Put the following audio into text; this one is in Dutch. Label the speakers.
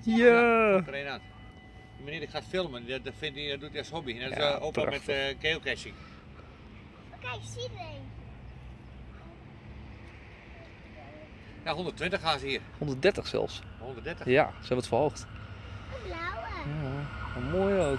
Speaker 1: Ja.
Speaker 2: Ja. Renat. Nou. Die meneer die gaat filmen, dat, vindt hij, dat doet hij als hobby. En dat is
Speaker 1: Ja,
Speaker 2: eh, opa met uh, geocaching.
Speaker 3: Kijk, zie je.
Speaker 2: Ja, 120 gaan ze hier.
Speaker 1: 130 zelfs.
Speaker 2: 130.
Speaker 1: Ja, ze hebben het verhoogd.
Speaker 3: Een blauwe.
Speaker 1: Ja, mooi ook.